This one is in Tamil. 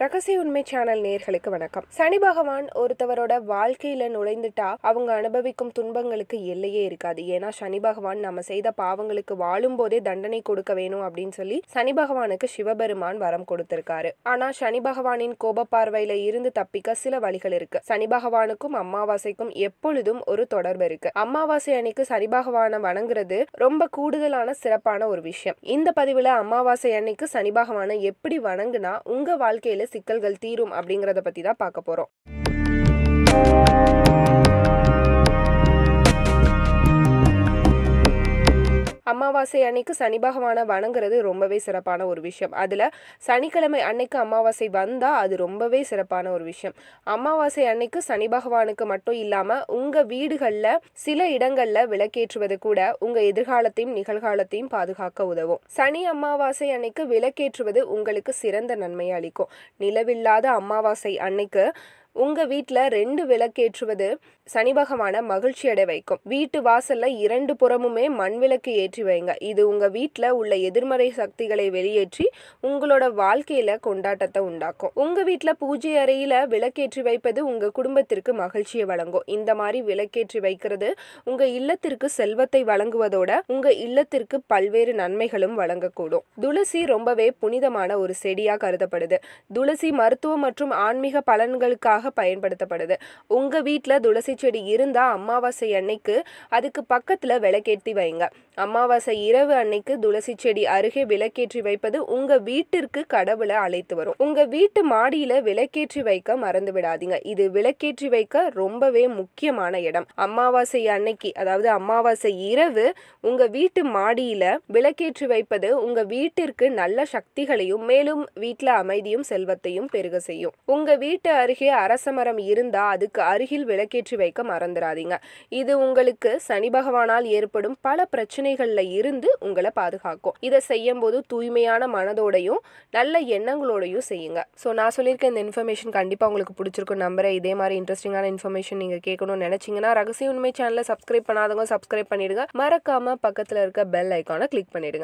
ரகசிய உண்மை சேனல் நேர்களுக்கு வணக்கம். சனி பகவான் ஒருத்தவரோட வாழ்க்கையில நுழைந்துட்டா அவங்க அனுபவிக்கும் துன்பங்களுக்கு எல்லையே இருக்காது. ஏன்னா சனி பகவான் நம்ம செய்த பாவங்களுக்கு வாழும் போதே தண்டனை கொடுக்க வேணும் அப்படின்னு சொல்லி சனி பகவானுக்கு சிவபெருமான் வரம் கொடுத்திருக்காரு. ஆனா சனி பகவானின் கோப பார்வையில இருந்து தப்பிக்க சில வழிகள் இருக்கு. சனி பகவானுக்கும் அமாவாசைக்கும் எப்பொழுதும் ஒரு தொடர்பு இருக்கு. அமாவாசை அன்னைக்கு சனி பகவானை வணங்குறது ரொம்ப கூடுதலான சிறப்பான ஒரு விஷயம். இந்த பதிவுல அமாவாசை அன்னைக்கு சனி பகவானை எப்படி வணங்குனா உங்க வாழ்க்கையில சிக்கல்கள் தீரும் அப்படிங்கறத பத்தி தான் பார்க்க போறோம். அமாவாசை அன்னைக்கு சனி பகவானை வணங்குறது ரொம்பவே சிறப்பான ஒரு விஷயம். அதில் சனிக்கிழமை அன்னைக்கு அமாவாசை வந்தால் அது ரொம்பவே சிறப்பான ஒரு விஷயம். அமாவாசை அன்னைக்கு சனி பகவானுக்கு மட்டும் இல்லாமல் உங்கள் வீடுகளில் சில இடங்களில் விளக்கேற்றுவது கூட உங்கள் எதிர்காலத்தையும் நிகழ்காலத்தையும் பாதுகாக்க உதவும். சனி அமாவாசை அன்னைக்கு விளக்கேற்றுவது உங்களுக்கு சிறந்த நன்மையை அளிக்கும். நிலவில்லாத அமாவாசை அன்னைக்கு உங்க வீட்டில் ரெண்டு விளக்கேற்றுவது சனி பகவான மகிழ்ச்சி அடை வைக்கும். வீட்டு வாசல்ல இரண்டு புறமுமே மண் விளக்கு ஏற்றி வைங்க. இது உங்க வீட்டில் உள்ள எதிர்மறை சக்திகளை வெளியேற்றி உங்களோட வாழ்க்கையில கொண்டாட்டத்தை உண்டாக்கும். உங்க வீட்டில் பூஜை அறையில விளக்கேற்றி வைப்பது உங்க குடும்பத்திற்கு மகிழ்ச்சியை வழங்கும். இந்த மாதிரி விளக்கேற்றி வைக்கிறது உங்க இல்லத்திற்கு செல்வத்தை வழங்குவதோட உங்க இல்லத்திற்கு பல்வேறு நன்மைகளும் வழங்கக்கூடும். துளசி ரொம்பவே புனிதமான ஒரு செடியா கருதப்படுது. துளசி மருத்துவ மற்றும் ஆன்மீக பலன்களுக்காக பயன்படுத்தப்படுது. உங்க வீட்டில் துளசி செடி இருந்தால் அமாவாசை அன்னைக்கு அதுக்கு பக்கத்துல விளக்கேற்றி வைங்க. அமாவாசை இரவு அன்னைக்கு துளசி செடி அருகே விளக்கேற்றி வைப்பது உங்க வீட்டிற்கு கடவுளை அழைத்து வரும். உங்க வீட்டு மாடியில விளக்கேற்றி வைக்க மறந்து விடாதீங்க. இது விளக்கேற்றி வைக்க ரொம்பவே முக்கியமான இடம். அமாவாசை அன்னைக்கு அதாவது அமாவாசை இரவு உங்க வீட்டு மாடியில விளக்கேற்றி வைப்பது உங்க வீட்டிற்கு நல்ல சக்திகளையும் மேலும் வீட்டுல அமைதியும் செல்வத்தையும் பெருக செய்யும். உங்க வீட்டு அருகே அரச மரம் இருந்தா அதுக்கு அருகில் விளக்கேற்றி வைக்க மறந்துடாதீங்க. இது உங்களுக்கு சனி பகவானால் ஏற்படும் பல பிரச்சனை பிரச்சனைகளில் இருந்து உங்களை பாதுகாக்கும். இதை செய்யும் போது தூய்மையான மனதோடையும் நல்ல எண்ணங்களோடையும் செய்யுங்க. ஸோ நான் சொல்லியிருக்க இந்த இன்ஃபர்மேஷன் கண்டிப்பாக உங்களுக்கு பிடிச்சிருக்கும் நம்புறேன். இதே மாதிரி இன்ட்ரெஸ்டிங்கான இன்ஃபர்மேஷன் நீங்கள் கேட்கணும்னு நினச்சிங்கன்னா ரகசிய உண்மை சேனலை சப்ஸ்கிரைப் பண்ணாதவங்க சப்ஸ்கிரைப் பண்ணிடுங்க. மறக்காமல் பக்கத்தில் இருக்க பெல் ஐக்கானை கிளிக் பண்ணிடுங்க.